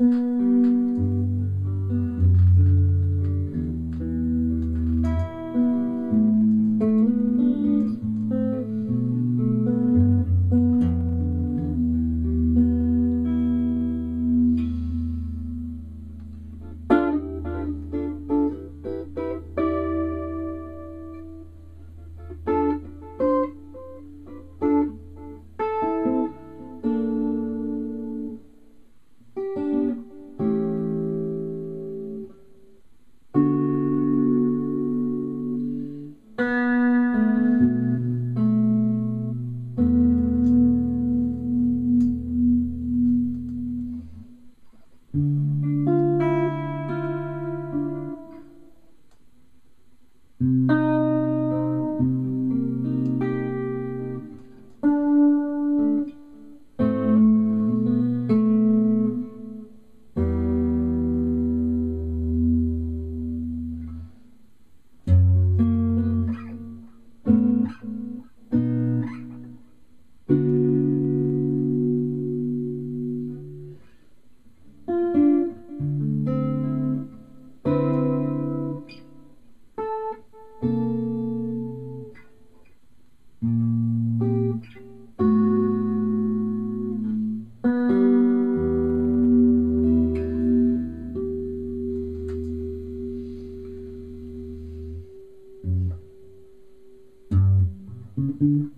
Mm-hmm. Mm-hmm.